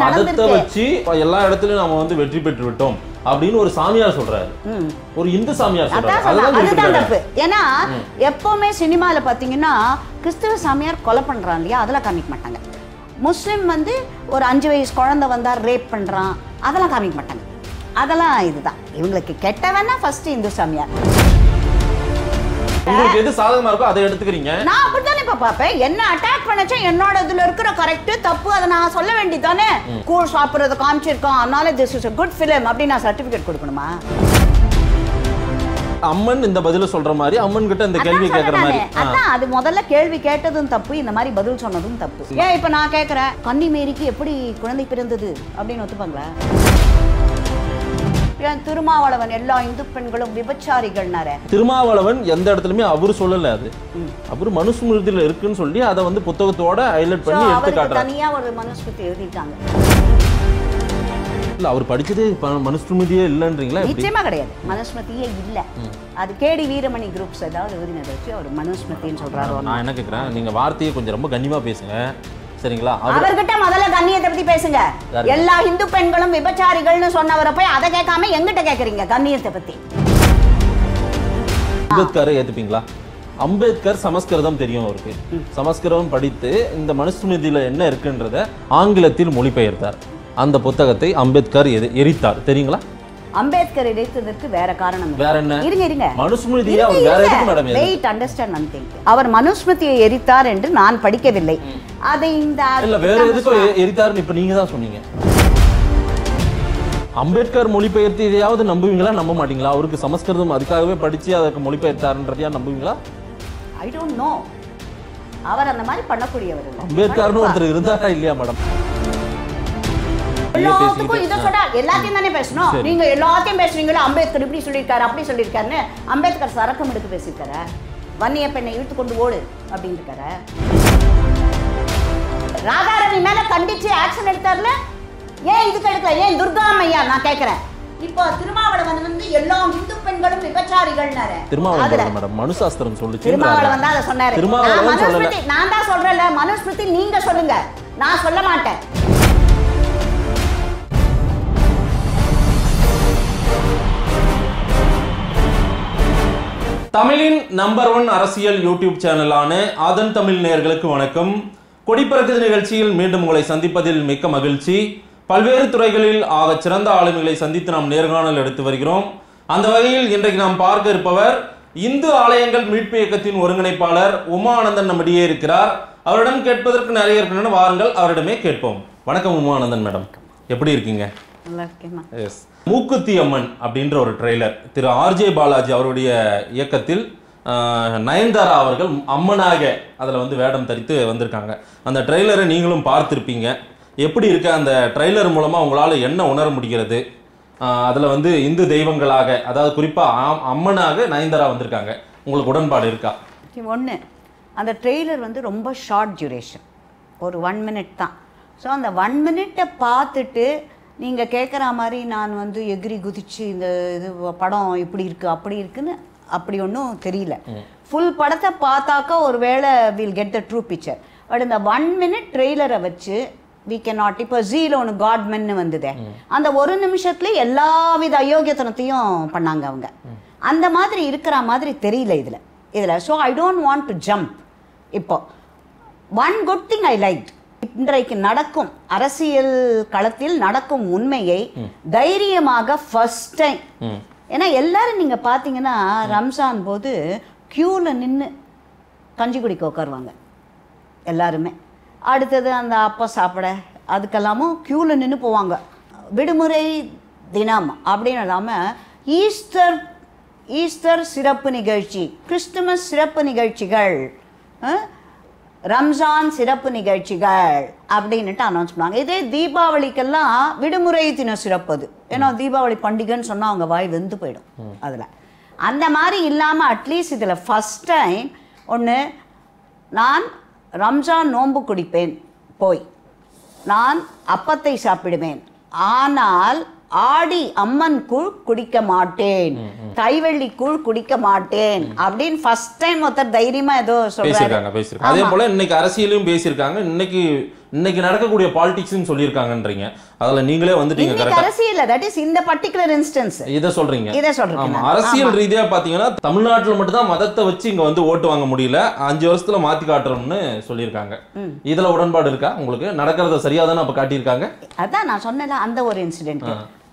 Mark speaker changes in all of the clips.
Speaker 1: மதத்தை. வச்சு எல்லா இடத்துலயும் நாம வந்து வெற்றி பெற்று விட்டோம் அப்படின்னு ஒரு சாமியார் சொல்றாரு. ஒரு இந்து சாமியார். அதுதான்.
Speaker 2: தப்பு. ஏன்னா எப்பவுமே சினிமால பாத்தீங்கன்னா கிறிஸ்துவ சாமியார் கொலை பண்றான் இல்லையா? அதெல்லாம் காமிக்க மாட்டாங்க. முஸ்லிம் வந்து ஒரு அஞ்சு வயசு குழந்தை வந்தா ரேப் பண்றான். அதெல்லாம் காமிக்க மாட்டாங்க. அதெல்லாம் இதுதான். இவங்களுக்கு கெட்டவனா ஃபர்ஸ்ட் இந்து சாமியார்.
Speaker 1: உங்களுக்கு எது சாதகமா இருக்கோ அதை எடுத்துக்கிறீங்க.
Speaker 2: நான் அப்படித்தானே இப்ப பாப்பேன். என்ன அட்டாக் பண்ணச்சா என்னோட இதுல இருக்கிற கரெக்ட் தப்பு அதை நான் சொல்ல வேண்டியதானே கூழ் சாப்பிடுறத காமிச்சிருக்கோம் அதனால திஸ் இஸ் குட் ஃபிலிம் அப்படின்னு நான் சர்டிபிகேட் கொடுக்கணுமா?
Speaker 1: அம்மன் இந்த பதில சொல்ற மாதிரி அம்மன் கிட்ட இந்த கேள்வி கேட்கற மாதிரி.
Speaker 2: அதான் அது முதல்ல கேள்வி கேட்டதும் தப்பு இந்த மாதிரி பதில் சொன்னதும் தப்பு. ஏன் இப்ப நான் கேக்குறேன்? கன்னி மேரிக்கு எப்படி குழந்தை பிறந்தது அப்படின்னு ஒத்துப்பாங்களா? ஏன் திருமாவளவன் எல்லா இந்து பெண்களும் விபச்சாரிகள்னாரே
Speaker 1: திருமாவளவன் எந்த இடத்துலயுமே அவரு சொல்லல அது. அவரு மனுஸ்மிருதியில இருக்குன்னு சொல்லி அதை வந்து புத்தகத்தோட ஹைலைட் பண்ணி எடுத்து காட்டுறாரு.
Speaker 2: தனியா ஒரு மனுஸ்மிருதி எழுதிட்டாங்க.
Speaker 1: இல்ல அவர் படிச்சதே மனுஸ்மிருதியே இல்லன்றீங்களா
Speaker 2: நிச்சயமா கிடையாது. மனுஸ்மிருதியே இல்ல. அது கேடி வீரமணி குரூப்ஸ் ஏதாவது எழுதினதை வச்சு அவர் மனுஸ்மிருதின்னு சொல்றாரு.
Speaker 1: நான் என்ன கேக்குறேன் நீங்க வார்த்தையை கொஞ்சம் ரொம்ப கண்ணியமா பேசுங்க. சரிங்களா? அவர்
Speaker 2: அவர்கிட்ட முதல்ல கண்ணியத்தை பத்தி பேசுங்க? எல்லா இந்து பெண்களும் விபச்சாரிகள்னு சொன்னவரை போய் அதை கேட்காம எங்கிட்ட கேக்குறீங்க கண்ணியத்தை பத்தி?
Speaker 1: அம்பேத்கரை ஏத்துப்பீங்களா? அம்பேத்கர் சமஸ்கிருதம் தெரியும் அவருக்கு. சமஸ்கிருதம் படித்து இந்த மனுஸ்மிருதியில என்ன இருக்குன்றத ஆங்கிலத்தில் மொழிபெயர்த்தார். அந்த புத்தகத்தை அம்பேத்கர் எரி- எரித்தார். தெரியுங்களா?
Speaker 2: அம்பேத்கர் இணைத்ததற்கு வேற காரணம்.
Speaker 1: வேற என்ன?
Speaker 2: இருங்க இருங்க.
Speaker 1: மனுஸ்மிருதியை அவர் வேற எதுக்கு madam
Speaker 2: wait understand one thing அவர் மனுஸ்மிருதியை எரித்தார் என்று நான் படிக்கவில்லை. அதை இந்த
Speaker 1: இல்ல வேற எதுக்கும் எ- எரித்தாருன்னு இப்ப நீங்க தான் சொன்னீங்க. அம்பேத்கர் மொழிபெயர்த்து இதையாவது நம்புவீங்களா? நம்ப மாட்டீங்களா? அவருக்கு சமஸ்கிருதம் அதுக்காகவே படிச்சு அதுக்கு மொழிபெயர்த்தாருன்றதையா நம்புவீங்களா?
Speaker 2: ஐ டோன்ட் நோ அவர் அந்த மாதிரி பண்ணக்கூடியவர்.
Speaker 1: அம்பேத்கர்னு ஒருத்தர் இருந்தாரா இல்லையா மேடம்?
Speaker 2: எல்லாத்துக்கும் இதை சொன்னா எல்லாத்தையும் தானே பேசணும். நீங்க எல்லாத்தையும் பேசுறீங்களா அம்பேத்கர் இப்படி சொல்லியிருக்காரு அப்படி சொல்லியிருக்காருன்னு அம்பேத்கர் சரக்கம் எடுத்து பேசியிருக்காரு. வன்னிய பெண்ணை இழுத்து கொண்டு ஓடு அப்படின்னு இருக்காரு. ராதாரவி மேல கண்டிச்சு ஆக்ஷன் எடுத்தார்ல ஏன் இதுக்கு எடுக்கல? ஏன் துர்கா ஐயா நான் கேக்குறேன். இப்போ திருமாவளவன் வந்து எல்லா இந்து பெண்களும் விபச்சாரிகள்னாரு.
Speaker 1: திருமாவளவன் மேடம் மனுசாஸ்திரம் சொல்லுச்சு.
Speaker 2: திருமாவளவன் தான் அதை சொன்னாரு.
Speaker 1: திருமாவளவன்
Speaker 2: நான் தான் சொல்றேன்ல மனுஸ்மிருதி நீங்க சொல்லுங்க. நான் சொல்ல மாட்டேன்.
Speaker 1: தமிழின் நம்பர் ஒன் அரசியல் யூடியூப் சேனலான ஆதன் தமிழ் நேயர்களுக்கு வணக்கம். கொடிப்பறக்குது நிகழ்ச்சியில் மீண்டும் உங்களை சந்திப்பதில் மிக்க மகிழ்ச்சி. பல்வேறு துறைகளில் ஆகச் சிறந்த ஆளுமைகளை சந்தித்து நாம் நேர்காணல் எடுத்து வருகிறோம். அந்த வகையில் இன்றைக்கு நாம் பார்க்க இருப்பவர் இந்து ஆலயங்கள் மீட்பு இயக்கத்தின் ஒருங்கிணைப்பாளர் உமா ஆனந்தன் நம்மிடையே இருக்கிறார். அவரிடம் கேட்பதற்கு நிறைய இருக்கின்றன. வாருங்கள் அவரிடமே கேட்போம். வணக்கம் உமா ஆனந்தன் மேடம். எப்படி இருக்கீங்க? எஸ் மூக்குத்தி அம்மன் அப்படின்ற ஒரு ட்ரெய்லர் திரு ஆர்ஜே பாலாஜி அவருடைய இயக்கத்தில் நயன்தாரா அவர்கள் அம்மனாக அதில் வந்து வேடம் தரித்து வந்திருக்காங்க. அந்த ட்ரெய்லரை நீங்களும் பார்த்துருப்பீங்க. எப்படி இருக்க அந்த ட்ரெய்லர் மூலமாக உங்களால் என்ன உணர முடிகிறது? அதில் வந்து இந்து தெய்வங்களாக அதாவது குறிப்பாக அம்மனாக நயன்தாரா வந்திருக்காங்க. உங்களுக்கு உடன்பாடு இருக்கா?
Speaker 2: ஒன்று அந்த ட்ரெய்லர் வந்து ரொம்ப ஷார்ட் டியூரேஷன் ஒரு ஒன் மினிட் தான். ஸோ அந்த ஒன் மினிட்டை பார்த்துட்டு நீங்கள் கேட்குற மாதிரி நான் வந்து எகிரி குதிச்சு இந்த இது படம் இப்படி இருக்குது அப்படி இருக்குன்னு அப்படி ஒன்றும் தெரியல. ஃபுல் படத்தை பார்த்தாக்கா ஒரு வேளை will get the true picture but இந்த ஒன் மினிட் ட்ரெய்லரை வச்சு வி கேன் நாட் இப்போ ஜீல ஒன்று காட்மென்னு வந்ததே. அந்த ஒரு நிமிஷத்துல எல்லா வித அயோக்கியத்தனத்தையும் பண்ணாங்க அவங்க. அந்த மாதிரி இருக்கிற மாதிரி தெரியல இதில். இதில் so I don't want to jump இப்போ one good thing I like இன்றைக்கு நடக்கும் அரசியல் களத்தில் நடக்கும் உண்மையை தைரியமாக ஃபர்ஸ்ட் டைம் ஏன்னா எல்லாரும் நீங்கள் பார்த்தீங்கன்னா ரம்ஜான் போது க்யூவில் நின்று கஞ்சி குடிக்க உட்காருவாங்க. எல்லாருமே. அடுத்தது அந்த அப்பா சாப்பிட அதுக்கெல்லாமும் க்யூவில் நின்று போவாங்க. விடுமுறை தினம் அப்படின்னு இல்லாமல் ஈஸ்டர் ஈஸ்டர் சிறப்பு நிகழ்ச்சி கிறிஸ்துமஸ் சிறப்பு நிகழ்ச்சிகள் ரம்ஜான் சிறப்பு நிகழ்ச்சிகள் அப்படின்னுட்டு அனௌன்ஸ் பண்ணுவாங்க. இதே தீபாவளிக்கெல்லாம் விடுமுறை தினம் சிறப்பு அது. ஏன்னா தீபாவளி பண்டிகைன்னு சொன்னால் அவங்க வாய் வெந்து போயிடும் அதில். அந்த மாதிரி இல்லாமல் அட்லீஸ்ட் இதில் ஃபஸ்ட் டைம் ஒன்று நான் ரம்ஜான் நோன்பு குடிப்பேன் போய். நான் அப்பத்தை சாப்பிடுவேன். ஆனால் ஆடி அம்மன் கூழ் குடிக்க மாட்டேன். கைவெள்ளி கூழ் குடிக்க மாட்டேன். அப்படின்னு ஃபர்ஸ்ட் டைம் ஒருத்தர் தைரியமா ஏதோ
Speaker 1: பேசியிருக்காங்க பேசியிருக்காங்க. அதே போல இன்னைக்கு அரசியலையும் பேசியிருக்காங்க. இன்னைக்கு இன்னைக்கு நடக்கக்கூடிய பாலிடிக்ஸ்னு சொல்லியிருக்காங்கன்றீங்க. அதுல நீங்களே வந்துட்டீங்க
Speaker 2: அரசியல் தட் இஸ் இந்த பர்டிகுலர் இன்ஸ்டன்ஸ்
Speaker 1: இதை சொல்றீங்க.
Speaker 2: இதை நான்.
Speaker 1: அரசியல் ரீதியா பாத்தீங்கன்னா தமிழ்நாட்டுல மட்டும் தான் மதத்தை வச்சு இங்க வந்து ஓட்டு வாங்க முடியல. அஞ்சு வருஷத்துல மாத்தி காட்டுறோம்னு சொல்லியிருக்காங்க. இதுல உடன்பாடு இருக்கா உங்களுக்கு? நடக்கிறத சரியா தானே அப்ப காட்டியிருக்காங்க?
Speaker 2: அதான் நான் சொன்னல அந்த ஒரு இன்சிடென்ட்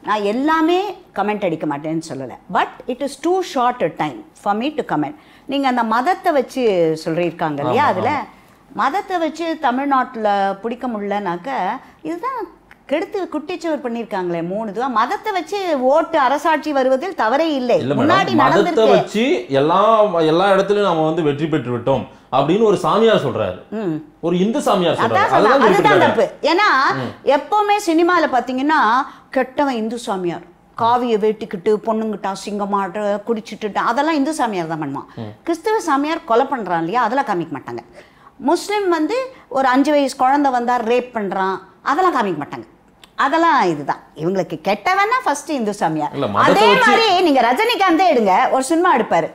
Speaker 2: நான் எல்லாமே கமெண்ட் அடிக்க மாட்டேன்னு சொல்லலை. But it is too short a time for me to comment நீங்கள் அந்த மதத்தை வச்சு சொல்லியிருக்காங்க இல்லையா? அதில் மதத்தை வச்சு தமிழ்நாட்டில் பிடிக்க முடியலனாக்க இதுதான் கெடுத்து குட்டிச்சுவர் பண்ணியிருக்காங்களே மூணு இதுவா. மதத்தை வச்சு ஓட்டு அரசாட்சி வருவதில் தவறே இல்லை. முன்னாடி
Speaker 1: மதத்தை வச்சு எல்லா எல்லா இடத்துலயும் நாம வந்து வெற்றி பெற்று விட்டோம் அப்படின்னு ஒரு சாமியார் சொல்றாரு. ஒரு இந்து சாமியார் சொல்றாரு. அதுதான்.
Speaker 2: தப்பு. ஏன்னா எப்பவுமே சினிமால பாத்தீங்கன்னா கெட்டவன் இந்து சாமியார். காவியை வெட்டிக்கிட்டு பொண்ணுங்கிட்ட அசிங்கமாட்டு குடிச்சிட்டு அதெல்லாம் இந்து சாமியார் தான் பண்ணுவான். கிறிஸ்தவ சாமியார் கொலை பண்றான் இல்லையா? அதெல்லாம் காமிக்க மாட்டாங்க. முஸ்லிம் வந்து ஒரு அஞ்சு வயசு குழந்தை வந்தா ரேப் பண்றான். அதெல்லாம் காமிக்க மாட்டாங்க. அதெல்லாம் இதுதான். இவங்களுக்கு கெட்டவனா ஃபர்ஸ்ட் இந்து சாமியார். அதே மாதிரி நீங்க ரஜினிகாந்தே எடுங்க. ஒரு சினிமா எடுப்பாரு.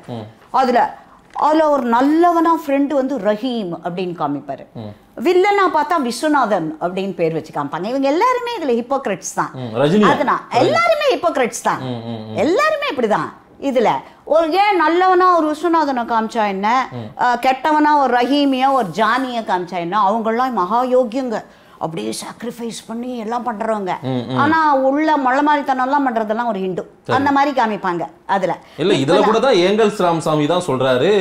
Speaker 2: அதுல அதுல ஒரு நல்லவனா ஃப்ரெண்டு வந்து ரஹீம் அப்படின்னு காமிப்பாரு. வில்லனா பார்த்தா விஸ்வநாதன் அப்படின்னு பேர் வச்சு காமிப்பாங்க இவங்க எல்லாருமே இதுல ஹிப்போக்ரட்ஸ் தான். அதுதான். எல்லாருமே ஹிப்போக்ரட்ஸ் தான். எல்லாருமே இப்படிதான். இதுல. ஒரு ஏன் நல்லவனா ஒரு விஸ்வநாதனை காமிச்சா என்ன? கெட்டவனா ஒரு ரஹீமியா ஒரு ஜானிய காமிச்சா என்ன? அவங்கெல்லாம் மகா யோக்கியங்க அப்படியே சாக்ரிஃபைஸ் பண்ணி எல்லாம் பண்றவங்க. ஆனா உள்ள மொள்ள மாதிரித்தனம் எல்லாம் பண்றதெல்லாம் ஒரு ஹிந்து. அந்த மாதிரி காமிப்பாங்க அதுல.
Speaker 1: இல்ல இதுல கூட தான் ஏங்கல்ஸ் ராமசாமி தான் சொல்றாரு.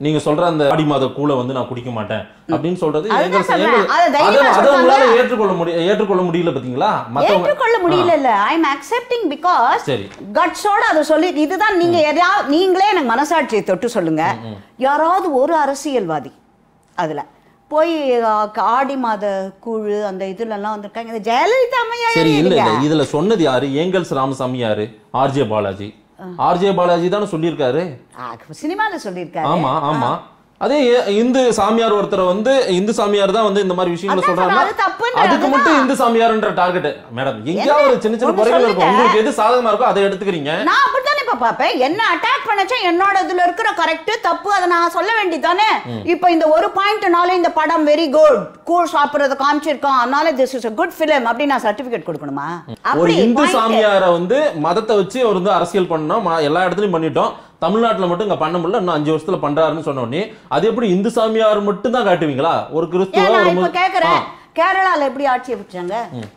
Speaker 1: நீங்க சொல்ற அந்த ஆடி மாத கூழ வந்து நான் குடிக்க மாட்டேன். அப்படின்னு சொல்றது. உங்களால ஏற்றுக்கொள்ள முடிய ஏற்றுக்கொள்ள முடியல பாத்தீங்களா?
Speaker 2: ஏற்றுக்கொள்ள முடியல இல்ல. ஐ எம் அக்செப்டிங் பிகாஸ்
Speaker 1: சரி.
Speaker 2: கட்ஸோட அதை சொல்லி இதுதான் நீங்க எதையாவது நீங்களே எனக்கு மனசாட்சியை தொட்டு சொல்லுங்க. யாராவது ஒரு அரசியல்வாதி அதுல போய் ஆடி மாத கூழு அந்த இதுல எல்லாம் வந்திருக்காங்க. இந்த ஜெயலலிதா அம்மையா
Speaker 1: சரி இல்ல இல்ல. இதுல சொன்னது யாரு? ஏங்கல்ஸ் ராமசாமி யாரு? ஆர்ஜே பாலாஜி. ஆர்ஜே பாலாஜி தானே சொல்லியிருக்காரு?
Speaker 2: சினிமால சொல்லியிருக்காரு.
Speaker 1: ஆமா ஆமா. அதே இந்து சாமியார் ஒருத்தரை வந்து இந்து சாமியார் தான் வந்து இந்த மாதிரி விஷயங்களை சொல்றாங்க அதுக்கு. மட்டும் இந்து சாமியார்ன்ற டார்கெட் மேடம் எங்கேயாவது ஒரு சின்ன சின்ன குறைகள் இருக்கும். உங்களுக்கு எது சாதகமா இருக்கோ அதை எடுத்துக்கிறீங்க.
Speaker 2: நான் அப்படித்தானே இப்ப பாப்பேன் என்ன அட்டாக் பண்ணச்சா என்னோட இதுல இருக்கிற கரெக்ட் தப்பு அதை நான் சொல்ல வேண்டியதானே இப்ப இந்த ஒரு பாயிண்ட்னால இந்த படம் வெரி குட் கூழ் சாப்பிடுறத காமிச்சிருக்கோம் அதனால திஸ் இஸ் குட் ஃபிலிம் அப்படி நான் சர்டிபிகேட் கொடுக்கணுமா?
Speaker 1: ஒரு இந்து. சாமியாரை வந்து மதத்தை வச்சு அவர் வந்து அரசியல் பண்ணோம் எல்லா இடத்துலயும் பண்ணிட்டோம். தமிழ்நாட்டுல மட்டும் இங்க பண்ண முடியல. இன்னும் அஞ்சு வருஷத்துல பண்றாருன்னு சொன்ன உடனே அது எப்படி இந்து சாமியார் மட்டும் தான் காட்டுவீங்களா? ஒரு கிறிஸ்துவ ஆ.
Speaker 2: கேரளால எப்படி ஆட்சியை பிடிச்சாங்க?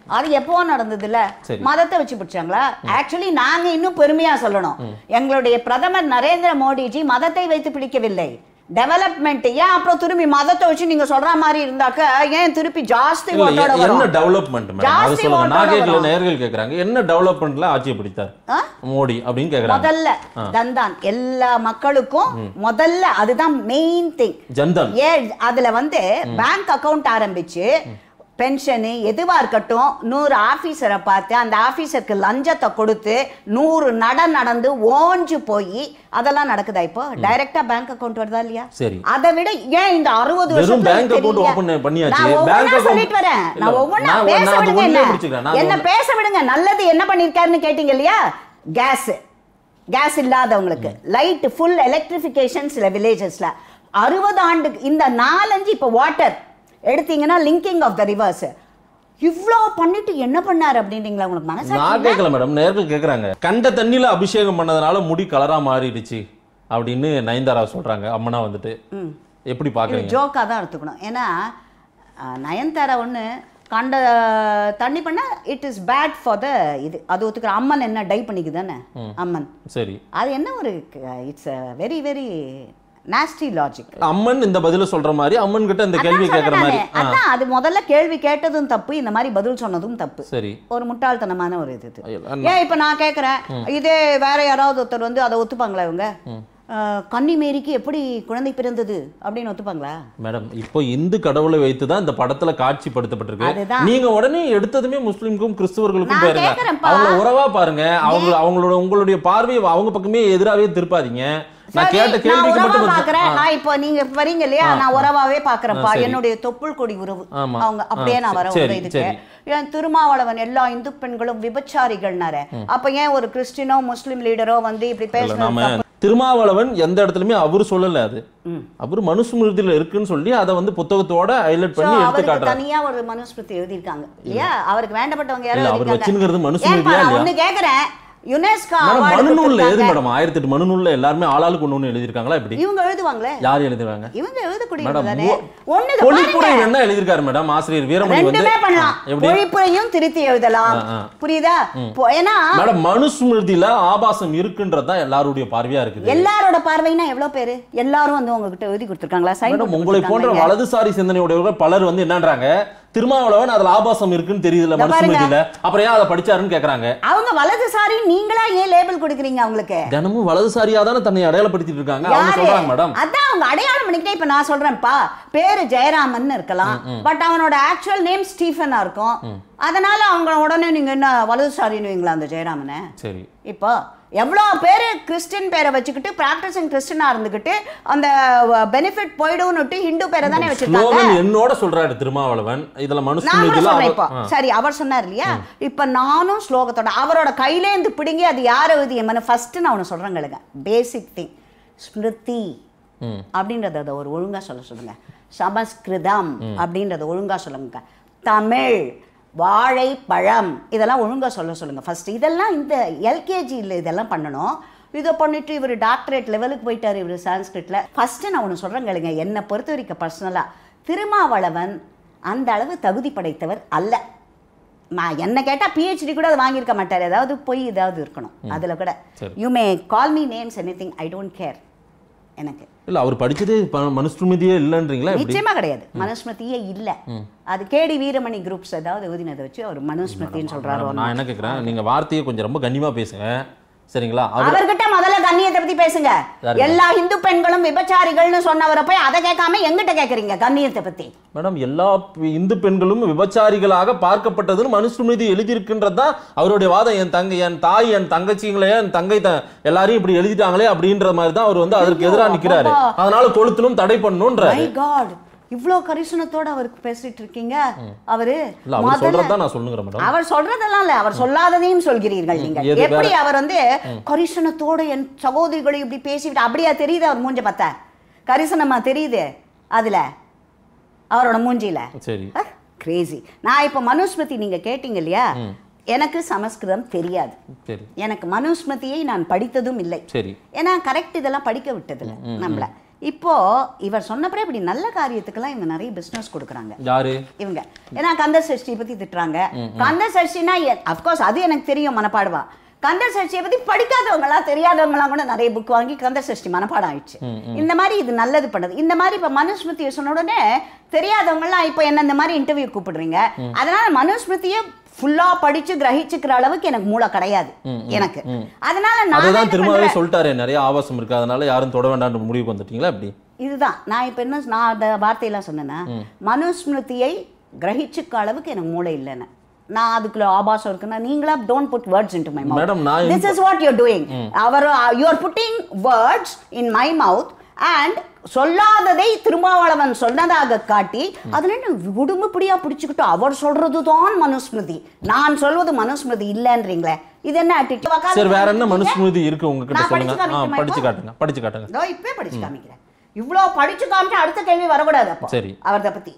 Speaker 2: அது எப்போ நடந்தது இல்ல. மதத்தை வச்சு பிடிச்சாங்களா? ஆக்சுவலி நாங்க இன்னும் பெருமையா சொல்லணும். எங்களுடைய பிரதமர் நரேந்திர மோடிஜி மதத்தை வைத்து பிடிக்கவில்லை. டெவலப்மெண்ட் ஏன் அப்புறம் திரும்பி மதத்தை வச்சு நீங்க சொல்ற மாதிரி இருந்தாக்க ஏன் திருப்பி ஜாஸ்தி
Speaker 1: என்ன டெவலப்மெண்ட் அது சொல்லுங்க. நேர்கள் கேக்குறாங்க. என்ன டெவலப்மெண்ட்ல ஆட்சியை பிடித்தார்? மோடி அப்படின்னு கேக்குறாங்க.
Speaker 2: முதல்ல தந்தான் எல்லா மக்களுக்கும் முதல்ல அதுதான் மெயின் திங்
Speaker 1: ஜன்தன்.
Speaker 2: ஏ அதுல வந்து பேங்க் அக்கவுண்ட் ஆரம்பிச்சு பென்ஷனு எதுவா இருக்கட்டும் நூறு ஆபீசரை பார்த்து அந்த ஆபீசருக்கு லஞ்சத்தை கொடுத்து நூறு நட நடந்து ஓஞ்சு போய் அதெல்லாம் நடக்குதா இப்போ? டைரக்டா பேங்க் அக்கவுண்ட் வருதா இல்லையா?
Speaker 1: சரி.
Speaker 2: அதை விட ஏன் இந்த அறுபது
Speaker 1: bank account
Speaker 2: தெரியலையா?
Speaker 1: open பண்ணியாச்சு. account-
Speaker 2: சொல்லிட்டு வரேன். நான்
Speaker 1: நான்
Speaker 2: பேச விடுங்க என்ன? பேச விடுங்க நல்லது என்ன பண்ணிருக்காருன்னு கேட்டீங்க இல்லையா? கேஸ் கேஸ் இல்லாதவங்களுக்கு. லைட் ஃபுல் எலக்ட்ரிஃபிகேஷன் சில வில்லேஜஸ்ல அறுபது ஆண்டு இந்த நாலஞ்சு இப்போ வாட்டர் எடுத்தீங்கன்னா லிங்கிங் ஆஃப் த ரிவர்ஸ் இவ்ளோ பண்ணிட்டு என்ன பண்ணாரு அப்படின்றீங்களா? உங்களுக்கு
Speaker 1: நான்
Speaker 2: மனசாட்சி
Speaker 1: கேட்கல மேடம் நேர்கள் கேக்குறாங்க. கண்ட தண்ணியில அபிஷேகம் பண்ணதுனால முடி கலரா மாறிடுச்சு அப்படின்னு நயன்தாரா சொல்றாங்க. அம்மனா வந்துட்டு. எப்படி
Speaker 2: இது
Speaker 1: பாக்குறீங்க?
Speaker 2: ஜோக்காக தான் எடுத்துக்கணும். ஏன்னா நயன்தாரா ஒன்று கண்ட தண்ணி பண்ண it is bad for the இது அது ஒத்துக்கிற அம்மன் என்ன டை பண்ணிக்குதானே அம்மன்.
Speaker 1: சரி.
Speaker 2: அது என்ன ஒரு it's very very nasty logic
Speaker 1: அம்மன் இந்த பதில சொல்ற மாதிரி அம்மன் கிட்ட இந்த கேள்வி கேக்குற மாதிரி.
Speaker 2: அதான் அது முதல்ல கேள்வி கேட்டதும் தப்பு இந்த மாதிரி பதில் சொன்னதும் தப்பு.
Speaker 1: சரி.
Speaker 2: ஒரு முட்டாள்தனமான ஒரு இது ஏன் இப்ப நான் கேக்குறேன்? இதே வேற யாராவது ஒருத்தர் வந்து அதை ஒத்துப்பாங்களா இவங்க? கன்னிமேரிக்கு எப்படி குழந்தை பிறந்தது அப்படின்னு ஒத்துப்பாங்களா?
Speaker 1: மேடம் இப்போ இந்து கடவுளை வைத்து தான் இந்த படத்துல காட்சிப்படுத்தப்பட்டிருக்கு. நீங்க உடனே எடுத்ததுமே முஸ்லிம்க்கும் கிறிஸ்துவர்களுக்கும் பாருங்க. அவங்கள உறவா பாருங்க. அவங்க அவங்களோட உங்களுடைய பார்வையை அவங்க பக்கமே எதிராவே திருப்பாதீங்க. நான் கேட்ட கேள்விக்கு மட்டும்
Speaker 2: பாக்குறேன். நான் இப்போ நீங்க வரீங்க இல்லையா? நான் உறவாவே
Speaker 1: சரி.
Speaker 2: என்னுடைய தொப்புள் கொடி உறவு. அவங்க அப்படியே நான் வர
Speaker 1: சரி,
Speaker 2: ஒரு இதுக்கு.
Speaker 1: சரி.
Speaker 2: ஏன் திருமாவளவன் எல்லா இந்து பெண்களும் விபச்சாரிகள்னாரு. அப்ப ஏன் ஒரு கிறிஸ்டினோ முஸ்லிம் லீடரோ வந்து இப்படி பேசணும்
Speaker 1: திருமாவளவன் எந்த இடத்துலயுமே அவரு சொல்லல அது. அவர் மனுஸ்மிருதியில இருக்குன்னு சொல்லி அதை வந்து புத்தகத்தோட ஹைலைட் பண்ணி எடுத்து
Speaker 2: தனியா ஒரு மனுஸ்மிருதி எழுதியிருக்காங்க. இல்லையா? அவருக்கு வேண்டப்பட்டவங்க யாரோ
Speaker 1: அவர் வச்சிருக்கிறது மனுஸ்மிருதியா
Speaker 2: ஒண்ணு கேக்குறேன். யுனெஸ்கோ
Speaker 1: மனுநூல்ல எது. மேடம்? ஆயிரத்தி எட்டு மனுநூல்ல எல்லாருமே ஆளாளுக்கு ஒண்ணு எழுதியிருக்காங்களா இப்படி
Speaker 2: இவங்க எழுதுவாங்களே.
Speaker 1: யார் எழுதுவாங்க
Speaker 2: இவங்க இதை
Speaker 1: பொழிப்புரை. என்ன எழுதியிருக்காரு மேடம். ஆசிரியர் வீரமணி
Speaker 2: ரெண்டுமே பண்ணலாம். பொழிப்புரையும் திருத்தி எழுதலாம். புரியுதா? ஏன்னா
Speaker 1: மேடம் மனுஸ்மிருதியில ஆபாசம் இருக்குன்றது தான் எல்லாருடைய பார்வையா இருக்குது.
Speaker 2: எல்லாரோட பார்வைனா எவ்வளவு பேரு? எல்லாரும் வந்து உங்ககிட்ட எழுதி கொடுத்திருக்காங்களா?
Speaker 1: மேடம் உங்களை போன்ற வலதுசாரி சிந்தனையுடையவர்கள் பலர் வந்து என்னன்றாங்க? திருமாவளவன் அதுல ஆபாசம் இருக்குன்னு
Speaker 2: பாருங்க.
Speaker 1: மனுஸ்மிருதியில அப்புறம் ஏன் அதை படிச்சாருன்னு கேக்குறாங்க?
Speaker 2: அவங்க வலதுசாரி நீங்களா ஏன் லேபிள் கொடுக்குறீங்க அவங்களுக்கு?
Speaker 1: தினமும் வலதுசாரியா தானே தன்னை அடையாளப்படுத்திட்டு இருக்காங்க. அவங்க சொல்றாங்க மேடம்.
Speaker 2: அதான் அவங்க அடையாளம் பண்ணிக்கிட்டே இப்ப நான் சொல்றேன்ப்பா. பேரு ஜெயராமன் இருக்கலாம். பட் அவனோட ஆக்சுவல் நேம் ஸ்டீஃபனா இருக்கும். அதனால அவங்க உடனே நீங்க என்ன வலதுசாரின்னு அந்த ஜெயராமனை?
Speaker 1: சரி.
Speaker 2: இப்போ எவ்வளோ பேர் கிறிஸ்டின் பேரை வச்சுக்கிட்டு ப்ராக்டிசிங் கிறிஸ்டினா இருந்துக்கிட்டு அந்த பெனிஃபிட் போயிடும்னுட்டு ஹிந்து பேரை தானே வச்சிருக்காங்க?
Speaker 1: என்னோட சொல்றாரு திருமாவளவன். இதுல அவர்-
Speaker 2: இப்போ. சரி அவர் சொன்னார் இல்லையா? இப்ப நானும் ஸ்லோகத்தோட அவரோட கையிலேந்து பிடுங்கி அது யார் எழுதியமனு ஃபர்ஸ்ட் நான் ஒன்று சொல்றேங்களுங்க பேசிக் திங் ஸ்மிருதி. அப்படின்றத அதை ஒரு ஒழுங்கா சொல்ல சொல்லுங்க. சமஸ்கிருதம் அப்படின்றத ஒழுங்கா சொல்லுங்க. தமிழ். வாழைப்பழம். இதெல்லாம் ஒழுங்கா சொல்ல சொல்லுங்க. ஃபர்ஸ்ட் இதெல்லாம் இந்த எல்கேஜியில் இதெல்லாம் பண்ணணும். இதை பண்ணிட்டு இவர் டாக்டரேட் லெவலுக்கு போயிட்டார் இவர் சான்ஸ்கிரிட்ல. ஃபர்ஸ்ட் நான் ஒன்று சொல்கிறேங்களுங்க என்னை பொறுத்த வரைக்கும் பர்சனலாக திருமாவளவன் அந்த அளவு தகுதி படைத்தவர் அல்ல. நான் என்ன கேட்டால் பிஹெச்டி கூட அது வாங்கியிருக்க மாட்டார். ஏதாவது போய் ஏதாவது இருக்கணும். அதில் கூட. You may call me names anything I don't care எனக்கு.
Speaker 1: இல்ல அவர் படிச்சதே ப- மனுஸ்மிருதியே இல்லன்றீங்களா
Speaker 2: நிச்சயமா கிடையாது. மனுஸ்மிருதியே இல்ல. அது கேடி வீரமணி குரூப்ஸ் ஏதாவது எழுதினதை வச்சு அவர் மனுஸ்மிருதின்னு சொல்றாரு
Speaker 1: நான் என்ன கேக்குறேன் நீங்க வார்த்தையை கொஞ்சம் ரொம்ப கண்ணியமா பேசுங்க. சரிங்களா? அவர்
Speaker 2: அவர்கிட்ட முதல்ல கண்ணியத்தை பத்தி பேசுங்க? எல்லா இந்து பெண்களும் விபச்சாரிகள்னு சொன்னவரை போய் அதை கேட்காம எங்கிட்ட கேக்குறீங்க கண்ணியத்தை பத்தி?
Speaker 1: மேடம் எல்லா இந்து பெண்களும் விபச்சாரிகளாக பார்க்கப்பட்டதுன்னு மனுஸ்மிருதி எழுதியிருக்குன்றது? தான் அவருடைய வாதம் என் தங்கை என் தாய் என் தங்கச்சிங்களே என் தங்கை எல்லாரையும் இப்படி எழுதிட்டாங்களே அப்படின்ற மாதிரி தான் அவர் வந்து அதற்கு எதிராக நிக்கிறாரு.
Speaker 2: அப்பா.
Speaker 1: அதனால கொளுத்தணும் தடை பண்ணணுன்ற
Speaker 2: இவ்ளோ கரிசனத்தோட அவருக்கு பேசிட்டு இருக்கீங்க? அவரு
Speaker 1: அவர்
Speaker 2: சொல்றதெல்லாம் இல்ல அவர் சொல்லாததையும் சொல்கிறீர்கள்
Speaker 1: வேற?
Speaker 2: எப்படி அவர் வந்து கரிசனத்தோட என் சகோதரிகளை இப்படி பேசிவிட்டு அப்படியா தெரியுது அவர் மூஞ்ச பார்த்தா? கரிசனமா தெரியுது அதுல? அவரோட மூஞ்சில
Speaker 1: சரி.
Speaker 2: கிரேசி நான் இப்போ மனுஸ்மிருதி நீங்க கேட்டீங்க இல்லையா? எனக்கு சமஸ்கிருதம் தெரியாது. எனக்கு மனுஸ்மிருதியை நான் படித்ததும் இல்லை.
Speaker 1: சரி.
Speaker 2: ஏன்னா கரெக்ட் இதெல்லாம் படிக்க விட்டதில்ல நம்மள. இப்போ இவர் சொன்னப்பறம் இப்படி நல்ல காரியத்துக்கெல்லாம் இவங்க நிறைய பிசினஸ் கொடுக்குறாங்க.
Speaker 1: யாரு?
Speaker 2: இவங்க. ஏன்னா கந்த சஷ்டியை பத்தி திட்டுறாங்க. கந்த சஷ்டினா அஃப்கோர்ஸ் அது எனக்கு தெரியும் மனப்பாடுவா. கந்த சஷ்டியை பத்தி படிக்காதவங்களாம் தெரியாதவங்களாம் கூட நிறைய புக் வாங்கி கந்த சஷ்டி மனப்பாடம் ஆயிடுச்சு இந்த மாதிரி இது நல்லது பண்ணது. இந்த மாதிரி இப்ப மனுஸ்மிருதியை சொன்ன உடனே தெரியாதவங்கலாம் இப்போ என்ன இந்த மாதிரி இன்டர்வியூ கூப்பிடுறீங்க. அதனால மனுஸ்மிருதியை ஃபுல்லா படிச்சு கிரகிச்சுக்கிற அளவுக்கு எனக்கு மூளை கிடையாது. எனக்கு. அதனால நான்
Speaker 1: திரும்பவே? சொல்லிட்டாரு நிறைய ஆபாசம் இருக்கு. அதனால யாரும் தொட வேண்டாம்னு முடிவுக்கு வந்துட்டீங்களா இப்படி
Speaker 2: இதுதான். நான் இப்போ என்ன நான் அந்த வார்த்தையெல்லாம் சொன்னேன்னா மனுஸ்மிருதியை கிரகிச்சுக்க அளவுக்கு எனக்கு மூளை இல்லைன்னு. நான் அதுக்குள்ள ஆபாசம் இருக்குன்னா நீங்களா don't put words into my
Speaker 1: Madam,
Speaker 2: mouth this is what you're doing our you are putting words in my mouth and சொல்லாததை Thirumavalavan சொன்னதாக காட்டி அதுல என்ன குடும்பப்படியா பிடிச்சுக்கிட்டு அவர் சொல்றது தான் மனுஸ்மிருதி. நான் சொல்வது மனுஸ்மிருதி இல்லைன்றீங்களே. இது என்ன attitude?
Speaker 1: சரி வேற என்ன மனுஸ்மிருதி இருக்கு உங்ககிட்ட சொல்லுங்க.
Speaker 2: படிச்சு?
Speaker 1: காட்டுங்க படிச்சு காட்டுங்க.
Speaker 2: இதோ இப்பவே படிச்சு காமிக்கிறேன். இவ்வளோ படிச்சு காமிச்சா அடுத்த கேள்வி வரக்கூடாது அப்போ.
Speaker 1: சரி.
Speaker 2: அவர்த பத்தி.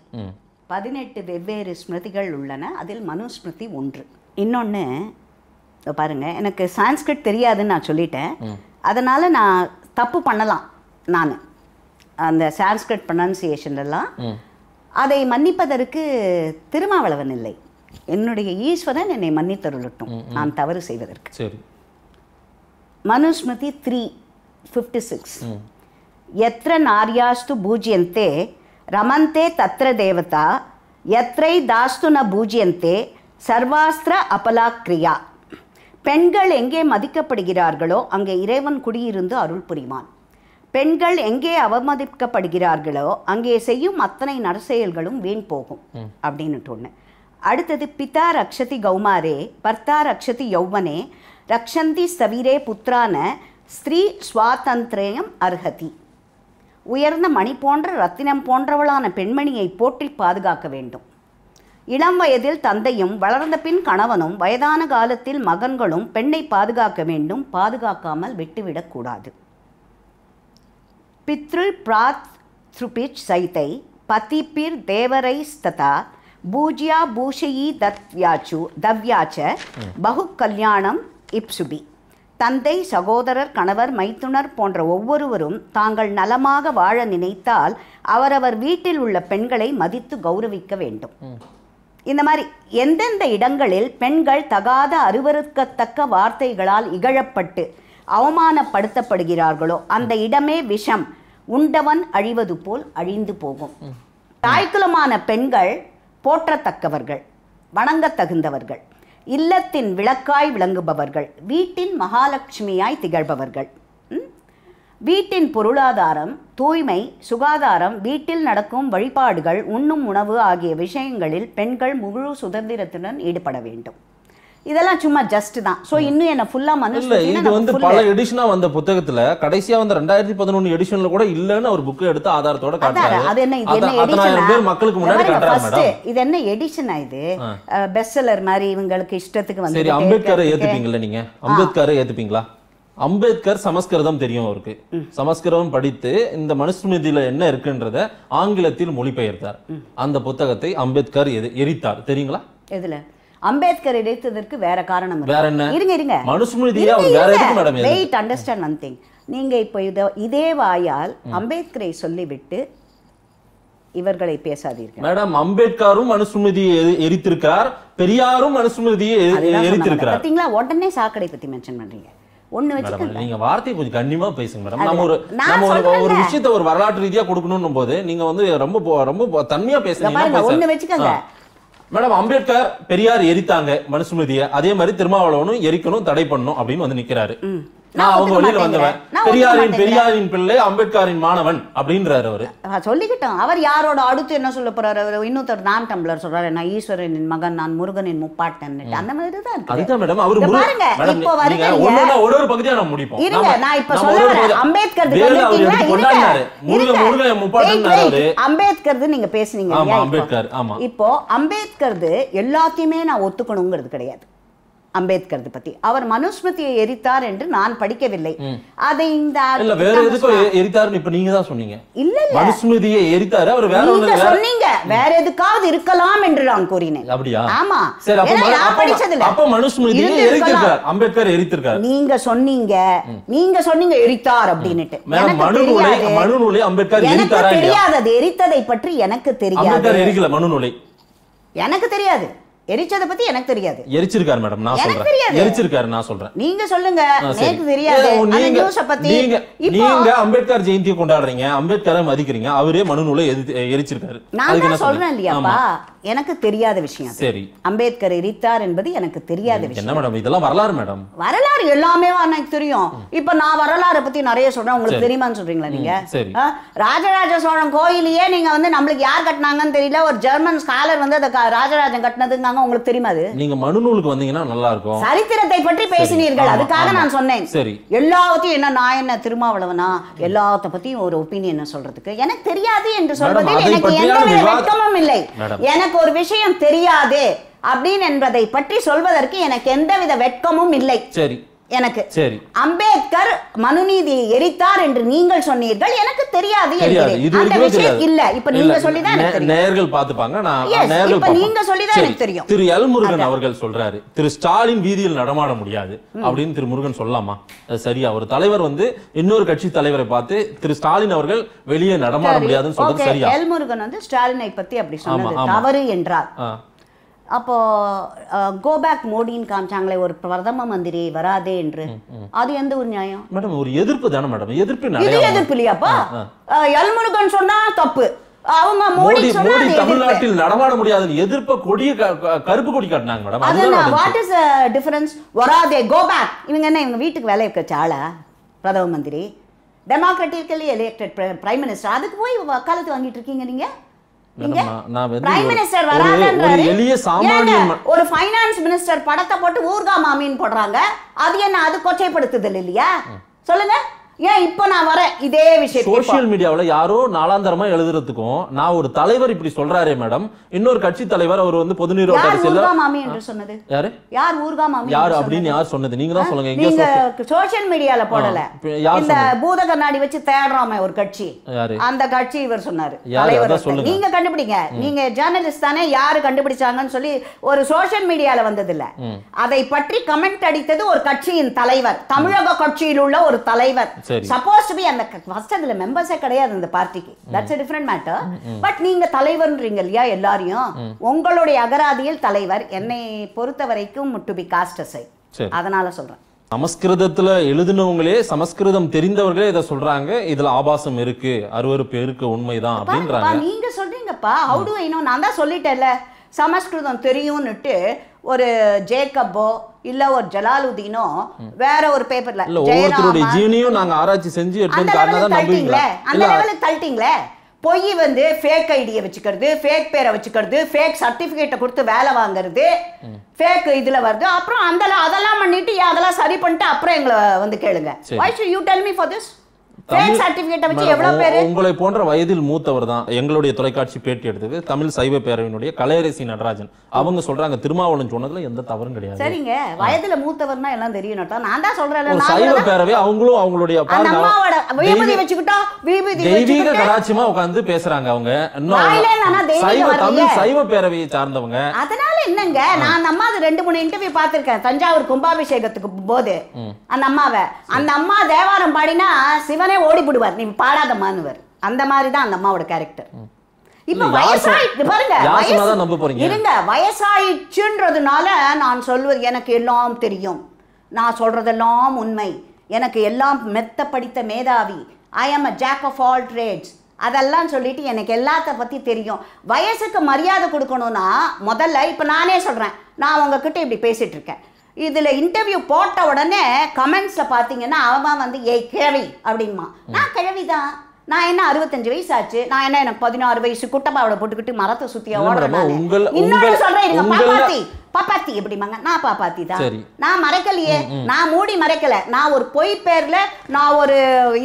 Speaker 2: பதினெட்டு வெவ்வேறு ஸ்மிருதிகள் உள்ளன. அதில் மனுஸ்மிருதி ஒன்று. இன்னொன்று பாருங்க எனக்கு சான்ஸ்கிரிட் தெரியாதுன்னு நான் சொல்லிட்டேன். அதனால நான் தப்பு பண்ணலாம் நான். அந்த சான்ஸ்கிரிட் ப்ரொனன்சியேஷன்லாம் அதை மன்னிப்பதற்கு திருமாவளவன் இல்லை. என்னுடைய ஈஸ்வரன் என்னை மன்னித்தருளட்டும். நான் தவறு செய்வதற்கு.
Speaker 1: சரி.
Speaker 2: மனுஸ்மிருதி த்ரீ ஃபிஃப்டி சிக்ஸ் எத்திர நார்யாஸ்து பூஜ்யந்தே ரமந்தே தத்ர தேவதா எத்ரை தாஸ்து ந பூஜ்யந்தே சர்வாஸ்திர அபலாக்ரியா. பெண்கள் எங்கே மதிக்கப்படுகிறார்களோ அங்கே இறைவன் குடியிருந்து அருள் புரிவான். பெண்கள் எங்கே அவமதிக்கப்படுகிறார்களோ அங்கே செய்யும் அத்தனை நரசெயல்களும் வீண் போகும். அப்படின்னுட்டு ஒன்று அடுத்தது பிதா ரக்ஷதி கௌமாரே பர்த்தா ரக்ஷதி யௌவனே ரக்ஷந்தி ஸ்தவிரே புத்திரான ஸ்திரீ சுவாதந்திரயம் அர்ஹதி. உயர்ந்த மணி போன்ற ரத்தினம் போன்றவளான பெண்மணியை போற்றி பாதுகாக்க வேண்டும். இளம் வயதில் தந்தையும் வளர்ந்த பின் கணவனும் வயதான காலத்தில் மகன்களும் பெண்ணை பாதுகாக்க வேண்டும் பாதுகாக்காமல் விட்டுவிடக்கூடாது பித்ரு பிராத் த்ருபிச் சைதை பதிப்பிர் தேவரை ஸ்ததா பூஜ்யா பூஷயி தத்யாச்சு தவ்யாச்ச பகு கல்யாணம் இப்சுபி. தந்தை சகோதரர் கணவர் மைத்துனர் போன்ற ஒவ்வொருவரும் தாங்கள் நலமாக வாழ நினைத்தால் அவரவர் வீட்டில் உள்ள பெண்களை மதித்து கௌரவிக்க வேண்டும். இந்த மாதிரி எந்தெந்த இடங்களில் பெண்கள் தகாத அருவருக்கத்தக்க வார்த்தைகளால் இகழப்பட்டு அவமானப்படுத்தப்படுகிறார்களோ அந்த இடமே விஷம். உண்டவன் அழிவது போல் அழிந்து போகும். தாய்க்குலமான பெண்கள் போற்றத்தக்கவர்கள் வணங்கத்தகுந்தவர்கள் இல்லத்தின் விளக்காய் விளங்குபவர்கள் வீட்டின் மகாலட்சுமியாய் திகழ்பவர்கள்? வீட்டின் பொருளாதாரம் தூய்மை சுகாதாரம் வீட்டில் நடக்கும் வழிபாடுகள் உண்ணும் உணவு ஆகிய விஷயங்களில் பெண்கள் முழு சுதந்திரத்துடன் ஈடுபட வேண்டும். இதெல்லாம் சும்மா ஜஸ்ட் தான். ஸோ இன்னும் என்ன ஃபுல்லா
Speaker 1: இல்ல இது வந்து பல எடிஷனா வந்த புத்தகத்துல கடைசியா வந்து ரெண்டாயிரத்தி பதினொன்னு எடிஷன்ல கூட இல்லன்னு ஒரு புக் எடுத்து ஆதாரத்தோட காட்டுறாரு.
Speaker 2: அது என்ன இது என்ன
Speaker 1: பேர் மக்களுக்கு முன்னாடி
Speaker 2: இது என்ன எடிஷன் இது? பெஸ்ட்செல்லர் மாதிரி இவங்களுக்கு இஷ்டத்துக்கு வந்து
Speaker 1: சரி அம்பேத்கரை ஏத்துப்பீங்கல்ல நீங்க? அம்பேத்கரை ஏத்துப்பீங்களா? அம்பேத்கர் சமஸ்கிருதம் தெரியும் அவருக்கு. சமஸ்கிருதம் படித்து இந்த மனுஸ்மிருதியில என்ன இருக்குன்றத ஆங்கிலத்தில் மொழிபெயர்த்தார். அந்த புத்தகத்தை அம்பேத்கர் எரி- எரித்தார். தெரியுங்களா?
Speaker 2: எதுல? அம்பேத்கர் இடைத்ததற்கு வேற காரணம் இருங்க இருங்க. வெயிட் அண்டர்ஸ்டாண்ட் ஒன் திங் நீங்க இப்போ இத இதே வாயால் அம்பேத்கரை சொல்லிவிட்டு இவர்களை பேசாதீர்கள்.
Speaker 1: மேடம் அம்பேத்கரும் மனுஸ்மிருதியை எரி- எரித்திருக்கிறார். பெரியாரும்
Speaker 2: சொன்னாங்க.
Speaker 1: எரித்திருக்கிறார்.
Speaker 2: பாத்தீங்களா? உடனே சாக்கடை பத்தி மென்ஷன் பண்றீங்க. ஒண்ணு வச்சுக்கோங்க.
Speaker 1: நீங்க வார்த்தையை கொஞ்சம் கண்ணியமா பேசுங்க மேடம். நம்ம ஒரு நம்ம ஒரு ஒரு. விஷயத்தை ஒரு வரலாற்று ரீதியா கொடுக்கணும் போது நீங்க வந்து ரொம்ப ரொம்ப தன்மையா
Speaker 2: இங்க
Speaker 1: பேசுறீங்க
Speaker 2: பாருங்க
Speaker 1: பேச-
Speaker 2: ஒண்ணு வச்சுக்கோங்க.
Speaker 1: மேடம் அம்பேத்கர் பெரியார் எரித்தாங்க மனுஸ்மிருதியை அதே மாதிரி திருமாவளவனும் எரிக்கணும் தடை பண்ணணும் அப்படின்னு வந்து நிக்கிறாரு.
Speaker 2: நான்
Speaker 1: நான் அவங்க வழியில வந்தவன்.
Speaker 2: நான்
Speaker 1: பெரியாரின். பெரியாரின் பிள்ளை அம்பேத்கரின் மாணவன் அப்படின்றாரு அவரு
Speaker 2: சொல்லிக்கிட்டோம் அவர் யாரோட அடுத்து என்ன சொல்ல போறாரு அவர் இன்னொருத்தர் நான் டம்ளர் சொல்றாரு நான் ஈஸ்வரனின் மகன் நான் முருகனின் முப்பாட்டன் அந்த மாதிரி தான்
Speaker 1: அதுதான் மேடம் அவரு
Speaker 2: பாருங்க, இப்போ.
Speaker 1: ஒண்ணொண்ணா ஒரு ஒரு பகுதியா நம்ம முடிப்போம்
Speaker 2: இருங்க நான் இப்ப
Speaker 1: பகுதியா-
Speaker 2: அம்பேத்கர்.
Speaker 1: முருகன். முருகன். அவரு
Speaker 2: அம்பேத்கர்து நீங்க பேசுனீங்க?
Speaker 1: அம்பேத்கர், ஆமா.
Speaker 2: இப்போ அம்பேத்கர்து எல்லாத்தையுமே நான் ஒத்துக்கணுங்கிறது கிடையாது அம்பேத்கர்து பத்தி. அவர் மனுஸ்மிருதியை எரித்தார் என்று நான் படிக்கவில்லை. அதை இந்த
Speaker 1: இல்ல வேற எதுக்கும் எ- எரித்தாருன்னு இப்ப நீங்க தான் சொன்னீங்க.
Speaker 2: இல்ல இல்ல.
Speaker 1: மனுஸ்மிருதியை எரித்தாரு அவர் வேற
Speaker 2: நீங்க சொன்னீங்க. வேற எதுக்காவது இருக்கலாம் என்று நான் கூறினேன்.
Speaker 1: அப்படியா?
Speaker 2: ஆமா.
Speaker 1: சரி அப்ப
Speaker 2: நான்
Speaker 1: அப்ப-
Speaker 2: படிச்சதில்ல.
Speaker 1: அப்ப மனுஸ்மிருதியை. எரித்திருக்கார் அம்பேத்கர் எரித்திருக்கார்.
Speaker 2: நீங்க சொன்னீங்க. நீங்க சொன்னீங்க எரித்தார் அப்படின்னுட்டு.
Speaker 1: மேடம்
Speaker 2: எனக்கு
Speaker 1: மனு நூலை
Speaker 2: தெரியாது.
Speaker 1: மனு நூலை அம்பேத்கர் எரித்தாரா
Speaker 2: தெரியாது. அது எரித்ததை பற்றி எனக்கு தெரியாது.
Speaker 1: அம்பேத்கர் எரிக்கல மனு நூலை.
Speaker 2: எனக்கு தெரியாது. எரிச்சதை பத்தி எனக்கு தெரியாது.
Speaker 1: எரிச்சிருக்காரு மேடம் நான் சொல்றேன். எரிச்சிருக்காரு நான் சொல்றேன்.
Speaker 2: நீங்க சொல்லுங்க. எனக்கு தெரியாது. அந்த நியூஸ பத்தி
Speaker 1: நீங்க அம்பேத்கர் ஜெயந்தியை கொண்டாடுறீங்க. அம்பேத்கரை மதிக்கிறீங்க. அவரே மனு நூலை எதிர்த்து- எரிச்சிருக்காரு.
Speaker 2: நான் சொல்றேன்? இல்லையாப்பா. எனக்கு தெரியாத விஷயம்.
Speaker 1: சரி.
Speaker 2: அம்பேத்கர் எரித்தார் என்பது எனக்கு தெரியாத விஷயம்
Speaker 1: என்ன மேடம்? இதெல்லாம் வரலாறு மேடம்.
Speaker 2: வரலாறு எல்லாமே எனக்கு தெரியும். இப்ப நான் வரலாறை பத்தி நிறைய சொல்றேன். உங்களுக்கு. தெரியுமான்னு சொல்றீங்களா நீங்க? ராஜராஜ சோழன் கோயிலையே நீங்க வந்து நம்மளுக்கு யார் கட்டினாங்கன்னு தெரியல. ஒரு ஜெர்மன் ஸ்காலர் வந்து அதை ராஜராஜன் கட்டினதுங்காங்க உங்களுக்கு தெரியுமா அது?
Speaker 1: நீங்க மனு நூலுக்கு வந்தீங்கன்னா நல்லா இருக்கும்
Speaker 2: சரித்திரத்தை பற்றி பேசினீர்கள்.
Speaker 1: ஆமா,
Speaker 2: அதுக்காக
Speaker 1: ஆமா.
Speaker 2: நான் சொன்னேன்.
Speaker 1: சரி.
Speaker 2: எல்லாத்தையும் என்ன நான் என்ன திருமாவளவனா? எல்லாத்த பத்தியும் ஒரு ஒப்பீனியன் சொல்றதுக்கு? எனக்கு தெரியாது என்று சொல்வதில் எனக்கு எந்த வெட்கமும் இல்லை. எனக்கு ஒரு விஷயம் தெரியாது அப்படின்னு என்பதை பற்றி சொல்வதற்கு எனக்கு எந்தவித வெட்கமும் இல்லை.
Speaker 1: சரி.
Speaker 2: எனக்கு.
Speaker 1: சரி.
Speaker 2: அம்பேத்கர் மனுநீதியை எரித்தார் என்று நீங்கள் சொன்னீர்கள். எனக்கு தெரியாது அந்த விஷயம் இல்ல. இப்ப நீங்க சொல்லி தான்
Speaker 1: நே-
Speaker 2: எனக்கு தெரியும்.
Speaker 1: நேயர்கள் பார்த்துப்பாங்க.
Speaker 2: இப்ப. நீங்க சொல்லிதான் எனக்கு தெரியும்.
Speaker 1: திரு எல் முருகன். அவர்கள் சொல்றாரு. திரு ஸ்டாலின் வீதியில் நடமாட முடியாது அப்படின்னு திரு முருகன் சொல்லலாமா? சரியா. ஒரு தலைவர் வந்து இன்னொரு கட்சி தலைவரை பார்த்து திரு ஸ்டாலின் அவர்கள் வெளியே நடமாட முடியாதுன்னு சொல்றது சரியா?
Speaker 2: எல் முருகன் வந்து ஸ்டாலினை பத்தி அப்படி சொன்னது. தவறு என்றார்
Speaker 1: ஆ,
Speaker 2: அப்போ கோ பேக் மோடின்னு காமிச்சாங்களே ஒரு பிரதம மந்திரி வராதே என்று. அது எந்த ஒரு நியாயம்?
Speaker 1: மேடம் ஒரு எதிர்ப்பு தானே மேடம்? எதிர்ப்பு
Speaker 2: இது எதிர்ப்பு இல்லையாப்பா
Speaker 1: ஆ,
Speaker 2: அஹ், எல் முருகன் சொன்னா தப்பு. அவங்க
Speaker 1: மோடி
Speaker 2: மோடி.
Speaker 1: தமிழ்நாட்டில் நடமாட முடியாதுன்னு எதிர்ப்ப கொடிய கருப்பு கொடி காட்டினாங்க மேடம்.
Speaker 2: அது. வாட் இஸ் டிஃபரன்ஸ் வராதே கோ பேக் இவங்க என்ன இவங்க வீட்டுக்கு வேலை வச்ச ஆளா? பிரதம மந்திரி. டெமோக்ராட்டிக்கலி எலெக்டட் பிரைம் மினிஸ்டர் அதுக்கு போய் வக்காலத்து வாங்கிட்டு இருக்கீங்க நீங்க?
Speaker 1: ஒரு-
Speaker 2: ஃபைனான்ஸ் மினிஸ்டர் படத்தை போட்டு ஊர்கா மாமின்னு போடுறாங்க. அது என்ன அது கொச்சைப்படுத்துதல் இல்லையா? சொல்லுங்க. ஏன் இப்போ நான் வரேன்? இதே இப்போ.
Speaker 1: சோசியல் மீடியாவுல யாரோ நாளாந்தரமா எழுதுறதுக்கும் நான் ஒரு தலைவர் இப்படி சொல்றாரே மேடம். இன்னொரு கட்சி தலைவர் அவர் வந்து பொது அரசியல்ல
Speaker 2: ஊர்கா மாமி என்று சொன்னது?
Speaker 1: யாரு?
Speaker 2: யார் ஊர்கா மாமி
Speaker 1: யாரு அப்படின்னு? யார் சொன்னது? நீங்க தான் சொல்லுங்க.
Speaker 2: நீங்க சோஷியல் மீடியால போடல. இந்த? பூத கண்ணாடி வச்சு தேடுறோமே ஒரு கட்சி. அந்த கட்சி இவர் சொன்னாரு? தலைவர். நீங்க கண்டுபிடிங்க. நீங்க ஜேர்னலிஸ்ட் தானே யாரு கண்டுபிடிச்சாங்கன்னு சொல்லி ஒரு சோஷியல் மீடியால வந்தது இல்ல அதை பற்றி கமெண்ட் அடித்தது ஒரு கட்சியின் தலைவர். தமிழக கட்சியில் உள்ள ஒரு தலைவர். சப்போஸ் டு பி அந்த ஃபர்ஸ்ட் அதுல மெம்பர்ஸே கிடையாது இந்த பார்ட்டிக்கு that's a different matter but நீங்க தலைவர்ன்றீங்க இல்லையா எல்லாரையும்? உங்களுடைய அகராதியில் தலைவர் என்னை பொறுத்த வரைக்கும் டு பி காஸ்ட் அசை
Speaker 1: சரி.
Speaker 2: அதனால சொல்றேன்.
Speaker 1: சமஸ்கிருதத்துல எழுதினவங்களே சமஸ்கிருதம் தெரிந்தவர்களே இதை சொல்றாங்க. இதுல ஆபாசம் இருக்கு அருவருப்பு இருக்கு உண்மைதான் அப்படின்றாங்க.
Speaker 2: நீங்க சொல்றீங்கப்பா. ஹவு டு ஐ நான் தான் சொல்லிட்டேன்ல. சமஸ்கிருதம் தெரியும்னுட்டு ஒரு ஜேக்கப்போ இல்ல ஒரு ஜலாலுதீனோ வேற ஒரு பேப்பர்ல
Speaker 1: இல்ல ஒவ்வொருத்தருடைய ஜீவனையும் நாங்க ஆராய்ச்சி செஞ்சு
Speaker 2: அந்த லெவலுக்கு தள்ளிட்டீங்களே? பொய் வந்து ஃபேக் ஐடியை வச்சுக்கிறது ஃபேக் பேரை வச்சுக்கிறது ஃபேக் சர்டிபிகேட்டை கொடுத்து வேலை வாங்குறது ஃபேக் இதுல வருது. அப்புறம் அந்த அதெல்லாம் பண்ணிட்டு அதெல்லாம் சரி பண்ணிட்டு அப்புறம் எங்களை வந்து கேளுங்க.
Speaker 1: சரி.
Speaker 2: why should you tell me for
Speaker 1: உங்களை போன்ற வயதில் மூத்தவர் தான் எங்களுடைய தொலைக்காட்சி பேட்டி எடுத்தது தமிழ் சைவ பேரவையினுடைய கலையரசி நடராஜன். அவங்க சொல்றாங்க திருமாவளவன் சொன்னதுல எந்த தவறும் கிடையாது.
Speaker 2: சரிங்க. வயதுல மூத்தவர்னா எல்லாம் தெரியும். நான் தான் நான்
Speaker 1: சைவ பேரவை அவங்களும் அவங்களுடைய தெய்வீக- கடாட்சியமா உட்கார்ந்து பேசுறாங்க அவங்க. சைவ. தமிழ் சைவ பேரவையை சார்ந்தவங்க.
Speaker 2: அதனால என்னங்க? நான் அம்மா ரெண்டு மூணு இன்டர்வியூ பார்த்திருக்கேன் தஞ்சாவூர் கும்பாபிஷேகத்துக்கு போது. அந்த அம்மாவை. அந்த அம்மா தேவாரம் பாடினா சிவனே ஓடிவிடுவார் நீ பாடாதம்மான்னுவர் அந்த மாதிரி தான் அந்த அம்மாவோட கேரக்டர் இப்ப பாருங்க? இருங்க வயசாயிடுச்சுன்றதுனால நான் சொல்வது எனக்கு எல்லாம் தெரியும். நான் சொல்றதெல்லாம் உண்மை. எனக்கு எல்லாம் மெத்த படித்த மேதாவி. ஐ am a jack of all trades. அதெல்லாம் சொல்லிட்டு எனக்கு எல்லாத்த பத்தி தெரியும். வயசுக்கு மரியாதை கொடுக்கணும்னா முதல்ல இப்ப நானே சொல்றேன். நான் உங்ககிட்ட இப்படி பேசிட்டு இருக்கேன். இதுல இன்டர்வியூ போட்ட உடனே கமெண்ட்ஸ்ல பாத்தீங்கன்னா அவன் வந்து ஏய் கிழவி அப்படின்மா நான் கிழவி தான். நான் என்ன அறுபத்தஞ்சு வயசு ஆச்சு நான் என்ன எனக்கு பதினாறு வயசு குட்டப்பாவோட போட்டுக்கிட்டு மரத்தை சுத்தியா ஓடுறேன் இன்னொன்னு சொல்றேன் இருங்க பாப்பாத்தி பாப்பாத்தி எப்படிமாங்க நான் பாப்பாத்தி தான். நான் மறைக்கலையே. நான் மூடி மறைக்கல. நான் ஒரு பொய் பேர்ல நான் ஒரு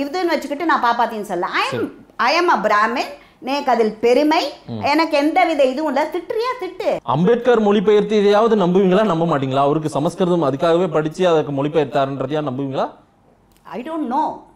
Speaker 2: இதுன்னு வச்சுக்கிட்டு நான் பாப்பாத்தின்னு சொல்ல I am I am a Brahmin எனக்கு அதில் பெருமை. எனக்கு எந்த வித இதுவும் இல்ல. திட்டுறியா? திட்டு.
Speaker 1: அம்பேத்கர் மொழிபெயர்த்து இதையாவது நம்புவீங்களா? நம்ப மாட்டீங்களா? அவருக்கு சமஸ்கிருதம் அதுக்காகவே படிச்சு அதுக்கு மொழிபெயர்த்தாருன்றதையா நம்புவீங்களா?
Speaker 2: ஐ டோன்ட் நோ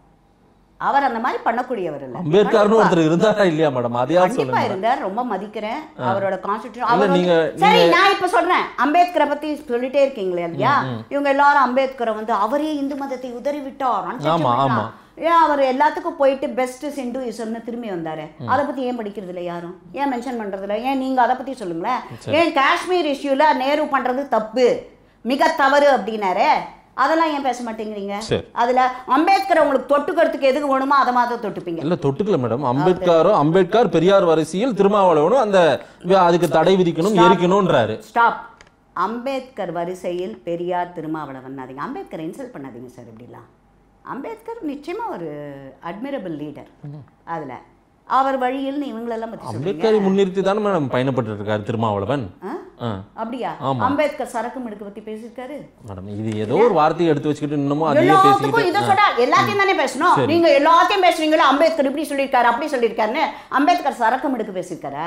Speaker 2: அவர் அந்த மாதிரி பண்ணக்கூடியவர் இல்ல.
Speaker 1: அம்பேத்கர்னு. ஒருத்தர் இருந்தாரா இல்லையா மேடம்
Speaker 2: கண்டிப்பா
Speaker 1: சொல்லுங்க
Speaker 2: இருந்தார். ரொம்ப மதிக்கிறேன். அவரோட கான்ஸ்டிடியூஷன் அவர்
Speaker 1: நீங்க-
Speaker 2: சரி நான் இப்ப சொல்றேன். அம்பேத்கரை பத்தி சொல்லிட்டே இருக்கீங்களே இல்லையா? இவங்க எல்லாரும் அம்பேத்கரை வந்து அவரே இந்து மதத்தை உதறி விட்டார்
Speaker 1: ஆமா, ஆமா.
Speaker 2: ஏன் அவர் எல்லாத்துக்கும் போயிட்டு பெஸ்ட் இந்துயிசம்னு திரும்பி வந்தாரு? அதை பத்தி ஏன் படிக்கிறது இல்ல யாரும்? ஏன் மென்ஷன் பண்றது இல்ல ஏன் நீங்க அதை பத்தி சொல்லுங்களேன்? ஏன் காஷ்மீர் இஷ்யூல நேரு பண்றது தப்பு? மிக தவறு அப்படின்னாரு. அதெல்லாம் ஏன் பேச மாட்டேங்கிறீங்க. அதுல அம்பேத்கரை உங்களுக்கு தொட்டுக்கிறதுக்கு எதுக்கு வேணுமோ அதை மாதிரி தொட்டுப்பீங்க.
Speaker 1: இல்ல தொட்டுக்கல மேடம் அம்பேத்கரும் அம்பேத்கர் பெரியார் வரிசையில் திருமாவளவனும் அந்த அதுக்கு தடை விதிக்கணும் எரிக்கணும்ன்றாரு
Speaker 2: ஸ்டாப் அம்பேத்கர் வரிசையில் பெரியார் திருமாவளவன் அம்பேத்கர் இன்சல்ட் பண்ணாதீங்க சார் இப்படிலாம். அம்பேத்கர் நிச்சயமா ஒரு அட்மிரபிள் லீடர் அதுல. அவர் வழியில் இவங்களெல்லாம் சொல்றீங்க.
Speaker 1: அம்பேத்கரை முன்னிறுத்தி தானே மேடம் பயணப்பட்டு இருக்காரு திருமாவளவன்.
Speaker 2: அப்படியா. அம்பேத்கர் சரக்கு மிடுக்க பத்தி பேசியிருக்காரு?
Speaker 1: மேடம் இது ஏதோ ஒரு வார்த்தையை எடுத்து வச்சுக்கிட்டு இன்னமும் அதையே
Speaker 2: எல்லாத்துக்கும் இதை
Speaker 1: பேசிக்கிட்டு
Speaker 2: சொல்ல எல்லாத்தையும் தானே பேசணும்? நீங்க எல்லாத்தையும் பேசுறீங்களா அம்பேத்கர் இப்படி சொல்லியிருக்காரு அப்படி சொல்லியிருக்காருன்னு அம்பேத்கர் சரக்கு மிடுக்க பேசியிருக்காரா?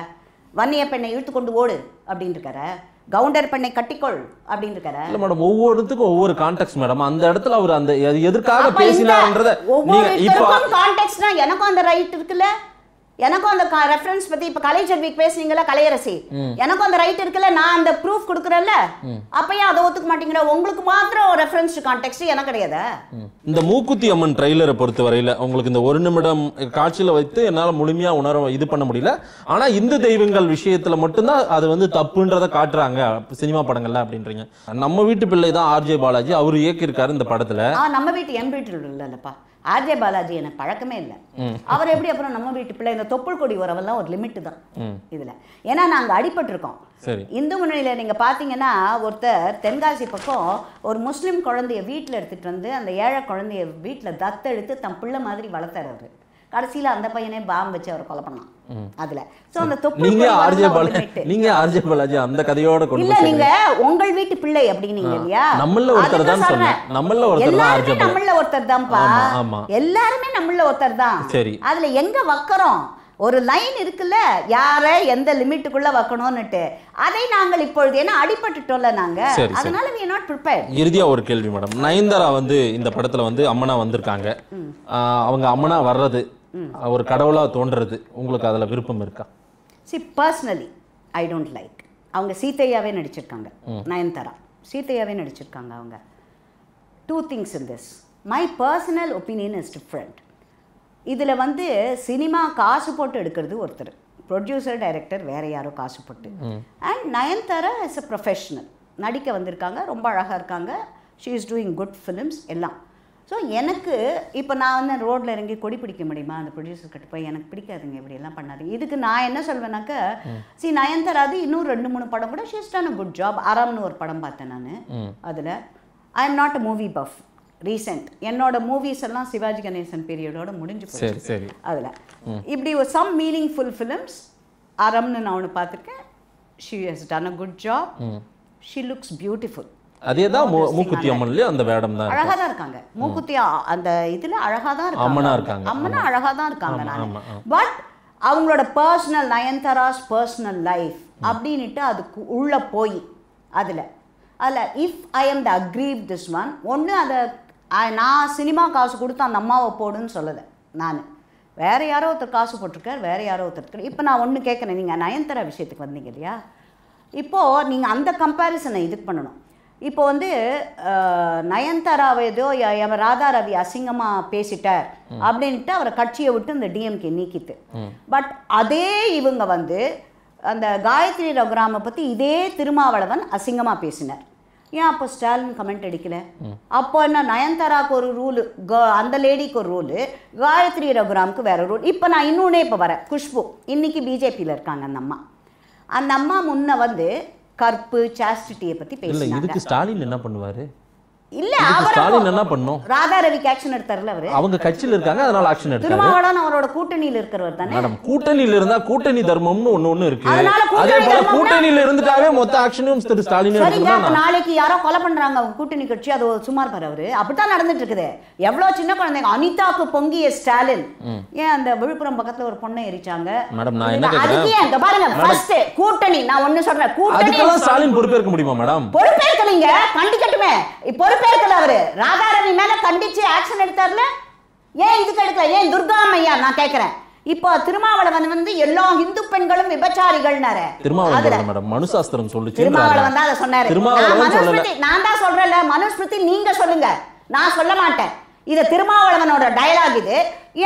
Speaker 2: வன்னிய பெண்ணை இழுத்து கொண்டு ஓடு அப்படின்னு இருக்காரா கவுண்டர் பெண்ணை கட்டிக்கொள் அப்படின்னு இருக்காரா.
Speaker 1: இல்ல மேடம் ஒவ்வொருத்துக்கும் ஒவ்வொரு கான்டெக்ட் மேடம் அந்த இடத்துல அவர் அந்த எது- எதற்காக பேசினார்ன்றத நீங்க இப்ப
Speaker 2: கான்டெக்ட்னா எனக்கும் அந்த ரைட் இருக்குல்ல? எனக்கும் அந்த ரெஃபரன்ஸ் பத்தி இப்ப கலைச்செல்விக்கு பேசுனீங்கல்ல கலையரசி. எனக்கும் அந்த ரைட் இருக்குல்ல நான் அந்த ப்ரூஃப் கொடுக்குறேன்ல? அப்ப ஏன் அதை ஒத்துக்க மாட்டீங்களா? உங்களுக்கு மாத்திரம் ரெஃபரன்ஸ் கான்டெக்ட் எனக்கு கிடையாதா.
Speaker 1: இந்த மூக்குத்தி அம்மன் ட்ரெய்லரை பொறுத்த வரையில உங்களுக்கு இந்த ஒரு நிமிடம் காட்சியில வைத்து என்னால முழுமையா உணர இது பண்ண முடியல. ஆனா இந்து தெய்வங்கள் விஷயத்துல மட்டும்தான் அது வந்து தப்புன்றத காட்டுறாங்க சினிமா படங்கள்ல அப்படின்றீங்க. நம்ம வீட்டு பிள்ளை தான் ஆர்ஜே பாலாஜி அவர் இயக்கியிருக்காரு இந்த படத்துல.
Speaker 2: நம்ம வீட்டு என் வீட்டில் இல்லைல்லப்பா ஆர்ஜே பாலாஜி எனக்கு பழக்கமே இல்லை. அவர் எப்படி அப்புறம் நம்ம வீட்டு பிள்ளை இந்த தொப்புள் கொடி உறவெல்லாம் ஒரு லிமிட் தான் இதுல. ஏன்னா நாங்க அடிபட்டிருக்கோம். இந்து முன்னணியில நீங்க பாத்தீங்கன்னா ஒருத்தர் தென்காசி பக்கம் ஒரு முஸ்லிம் குழந்தைய வீட்டில் எடுத்துட்டு வந்து அந்த ஏழை குழந்தைய வீட்டில் தத்தெடுத்து தன் பிள்ளை மாதிரி வளர்த்தாரு அவரு. கடைசியில அந்த பையனே பாம் வச்சு அவர் கொலை பண்ணான். அதுல. சோ அந்த தொப்புள்
Speaker 1: நீங்க ஆர்ஜே பாலாஜி. நீங்க ஆர்ஜே பாலாஜி அந்த கதையோட கொண்டு
Speaker 2: இல்ல நீங்க உங்கள் வீட்டு பிள்ளை அப்படின்னீங்க இல்லையா?
Speaker 1: நம்மள ஒருத்தர் தான் சொன்னேன். நம்மள ஒருத்தர் தான் ஆர்ஜே பாலாஜி.
Speaker 2: நம்மள ஒருத்தர் தான்ப்பா. எல்லாருமே நம்மள ஒருத்தர் தான்.
Speaker 1: சரி.
Speaker 2: அதுல எங்க வக்கறோம்? ஒரு லைன் இருக்குல்ல யார எந்த லிமிட்டுக்குள்ள வைக்கணும்னுட்டு. அதை நாங்கள் இப்பொழுது ஏன்னா அடிபட்டுட்டோம்ல நாங்க. அதனால are not prepared.
Speaker 1: இறுதியா ஒரு கேள்வி மேடம் நயன்தாரா வந்து இந்த படத்துல வந்து அம்மனா வந்திருக்காங்க. அவங்க அம்மனா வர்றது ஒரு கடவுளா தோன்றது. உங்களுக்கு அதுல விருப்பம் இருக்கா?
Speaker 2: See personally I don't like அவங்க சீதையாவே நடிச்சிருக்காங்க. நயன்தாரா. சீதையாவே நடிச்சிருக்காங்க அவங்க. Two things in this my personal opinion is different இதில் வந்து சினிமா காசு போட்டு எடுக்கிறது ஒருத்தர். ப்ரொடியூசர் டைரக்டர் வேற யாரோ காசு போட்டு. And Nayanthara is a professional நடிக்க வந்திருக்காங்க ரொம்ப அழகாக இருக்காங்க. She is doing good films எல்லாம். ஸோ எனக்கு இப்போ நான் வந்து ரோட்டில் இறங்கி கொடி பிடிக்க முடியுமா? அந்த ப்ரொடியூசர் கிட்ட போய் எனக்கு பிடிக்காதுங்க இப்படி எல்லாம் பண்ணாதீங்க. இதுக்கு நான் என்ன சொல்வேனாக்க சி நயன்தாராது இன்னும் ரெண்டு மூணு படம் கூட she's done a good job ஆறாம்னு ஒரு படம் பார்த்தேன் நான். அதில் I am not a movie buff recent என்னோட மூவிஸ் எல்லாம் சிவாஜி கணேசன் பீரியடோட முடிஞ்சு போச்சு. அதில். இப்படி ஒரு சம் மீனிங்ஃபுல் ஃபிலிம்ஸ் அறம்னு நான் ஒன்று பார்த்துருக்கேன். She has done a good job she looks beautiful
Speaker 1: அதே தான் மூக்குத்தி அம்மன்லயே அந்த வேடம் தான்
Speaker 2: அழகா தான் இருக்காங்க. மூக்குத்தி அந்த இதுல அழகா தான் இருக்காங்க.
Speaker 1: அம்மனா இருக்காங்க.
Speaker 2: அம்மனா அழகா தான் இருக்காங்க நான். பட் அவங்களோட பர்சனல் நயன்தாராஸ் பர்சனல் லைஃப் அப்படின்னுட்டு அதுக்கு உள்ள போய் அதுல. அதில் if I am the aggrieved this one ஒன்று அதை நான் சினிமா காசு கொடுத்து அந்த அம்மாவை போடுன்னு சொல்லலை நான். வேற யாரோ ஒருத்தர் காசு போட்டிருக்கார் வேற யாரோ ஒருத்தர் இப்போ நான் ஒன்று கேட்குறேன் நீங்கள் நயன்தாரா விஷயத்துக்கு வந்தீங்க இல்லையா? இப்போது நீங்கள் அந்த கம்பேரிசனை இது பண்ணணும். இப்போ வந்து நயன்தாராவை ஏதோ ராதா ரவி அசிங்கமாக பேசிட்டார் அப்படின்ட்டு அவரை கட்சியை விட்டு இந்த டிஎம்கே நீக்கித்து. பட் அதே இவங்க வந்து அந்த காயத்ரி ரகுராமை பற்றி இதே திருமாவளவன் அசிங்கமாக பேசினார். ஏன் அப்போ ஸ்டாலின் கமெண்ட் அடிக்கல? அப்போ என்ன நயன்தாராக்கு ஒரு ரூலு அந்த லேடிக்கு ஒரு ரூலு காயத்ரி ரகுராமுக்கு வேற ரூல் இப்போ நான் இன்னொன்னே இப்போ வரேன். குஷ்பு இன்னைக்கு பிஜேபியில் இருக்காங்க அந்த அம்மா. அந்த அம்மா முன்ன வந்து கற்பு சாஸ்டிட்டியை பற்றி பேசினாங்க.
Speaker 1: இதுக்கு ஸ்டாலின் என்ன பண்ணுவாரு?
Speaker 2: இல்ல
Speaker 1: ஸ்டாலின் என்ன பண்ணும்?
Speaker 2: ராதா ரவிக்கு ஆக்ஷன் எடுத்தார்ல அவரு?
Speaker 1: அவங்க கட்சியில இருக்காங்க அதனால ஆக்ஷன் எடுத்தாரு
Speaker 2: திருமாவளவன் அவரோட கூட்டணியில் இருக்கிறவர் தானே?
Speaker 1: மேடம் கூட்டணியில இருந்தா கூட்டணி தர்மம்னு ஒண்ணு ஒண்ணு இருக்கு. அதே போல கூட்டணியில இருந்துட்டாவே மொத்த ஆக்ஷனும் திரு ஸ்டாலின் எடுக்கணும்
Speaker 2: நாளைக்கு யாரோ கொலை பண்றாங்க அவங்க கூட்டணி கட்சி அது சும்மா இருப்பாரு அவரு. அப்படித்தான் நடந்துட்டு இருக்குது எவ்வளவு சின்ன குழந்தைங்க? அனிதாக்கு பொங்கிய ஸ்டாலின். ஏன் அந்த விழுப்புரம் பக்கத்துல ஒரு பொண்ணை எரிச்சாங்க?
Speaker 1: மேடம், நான் என்ன
Speaker 2: அதுக்கு ஏன்? பாருங்க ஃபர்ஸ்ட் கூட்டணி. நான் ஒண்ணு சொல்றேன் கூட்டணி
Speaker 1: அதுக்கெல்லாம் ஸ்டாலின் பொறுப்பேற்க முடியுமா மேடம்?
Speaker 2: பொறுப்பேற்கலீங்க கண்டிக்கட்டுமே பொறுப்பேற்கல அவரு. ராதாரவி மேல கண்டிச்சு ஆக்ஷன் எடுத்தார்ல? ஏன் இதுக்கு எடுக்கல? ஏன் துர்கா அம்மையா? நான் கேக்குறேன். இப்போ திருமாவளவன் வந்து எல்லா இந்து பெண்களும் விபச்சாரிகள்னாரு.
Speaker 1: திருமாவளவன் மேடம் மனுசாஸ்திரம் சொல்லுச்சு.
Speaker 2: திருமாவளவன் தான் அதை சொன்னாரு.
Speaker 1: திருமாவளவன்
Speaker 2: நான்
Speaker 1: சொல்லல.
Speaker 2: மனுஸ்மிருதி நான் தான் சொல்றேன்ல மனுஸ்மிருதி நீங்க சொல்லுங்க. நான் சொல்ல மாட்டேன். இது திருமாவளவனோட டயலாக் இது.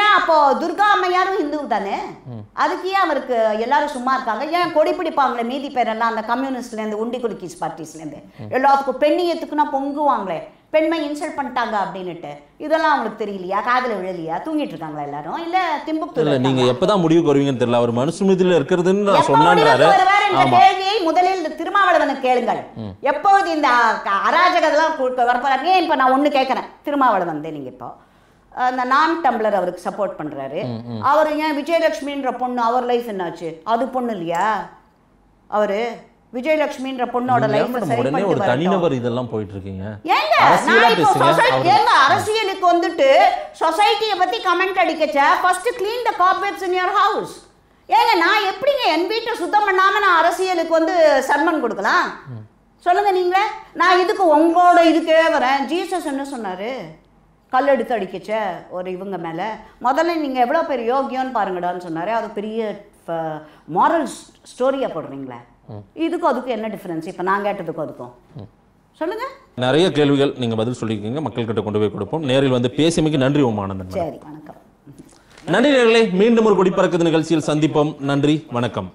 Speaker 2: ஏன் அப்போ துர்கா அம்மையாரும் இந்து தானே? அதுக்கு ஏன் அவருக்கு எல்லாரும் சும்மா இருக்காங்க? ஏன் கொடி பிடிப்பாங்களே மீதி பேரெல்லாம் அந்த கம்யூனிஸ்ட்ல இருந்து உண்டி குலுக்கிஸ் பார்ட்டிஸ்ல இருந்து? எல்லாத்துக்கும் பெண்ணியத்துக்குன்னா பொங்குவாங்களே. பெண்மை இன்சல்ட் பண்ணிட்டாங்க அப்படின்னுட்டு இதெல்லாம் அவங்களுக்கு தெரியலையா? காதுல விழலையா? தூங்கிட்டு இருக்காங்களா எல்லாரும்? இல்ல திம்புக்துல
Speaker 1: இல்ல நீங்க? எப்பதான் முடிவுக்கு வருவீங்கன்னு தெரியல. அவர் மனுஸ்மிருதியில இருக்கிறதுன்னு சொன்னான்றாரு.
Speaker 2: கேள்வியை முதலில் இந்த திருமாவளவனுக்கு கேளுங்கள். எப்பொழுது இந்த கு- வரப்போறாரு? ஏன் இப்ப நான் ஒண்ணு கேட்கறேன் திருமாவளவன் நீங்க இப்போ. அந்த நான் டம்ளர் அவருக்கு சப்போர்ட் பண்றாரு. அவர் ஏன் விஜயலட்சுமின்ற பொண்ணு அவர் லைஃப் என்னாச்சு? அது பொண்ணு இல்லையா? அவரு? விஜயலட்சுமின்ற பொண்ணோட லைஃப்
Speaker 1: உடனே ஒரு. தனிநபர் இதெல்லாம் போயிட்டு இருக்கீங்க
Speaker 2: ஏங்க நான் இப்போ. சொசைட்டி ஏங்க அரசியலுக்கு வந்துட்டு சொசைட்டியை பத்தி comment அடிக்கச்ச first clean the carpets in your house ஏங்க நான் எப்படிங்க என் வீட்டை சுத்தம் பண்ணாம நான் அரசியலுக்கு வந்து சன்மான் கொடுக்கலாம்? சொல்லுங்க நீங்க நான் இதுக்கு உங்களோட இதுக்கே வரேன். ஜீசஸ் என்ன சொன்னாரு? கல் எடுத்து அடிக்கச்ச ஒரு இவங்க மேல. முதல்ல நீங்க எவ்வளவு பெரிய யோகியம்னு பாருங்கடான்னு சொன்னாரு. அது பெரிய மாரல் ஸ்டோரியா போடுறீங்களே. இதுக்கும் அதுக்கும் என்ன டிஃபரன்ஸ் இப்போ நான் கேட்டதுக்கும் அதுக்கும். சொல்லுங்க.
Speaker 1: நிறைய கேள்விகள் நீங்க பதில் சொல்லியிருக்கீங்க. மக்கள்கிட்ட கொண்டு போய் கொடுப்போம். நேரில் வந்து பேசியமைக்கு நன்றி உமானந்தன்.
Speaker 2: சரி வணக்கம்.
Speaker 1: நன்றி நேர்களே. மீண்டும் ஒரு குடிப்பறக்குது நிகழ்ச்சியில் சந்திப்போம். நன்றி வணக்கம்.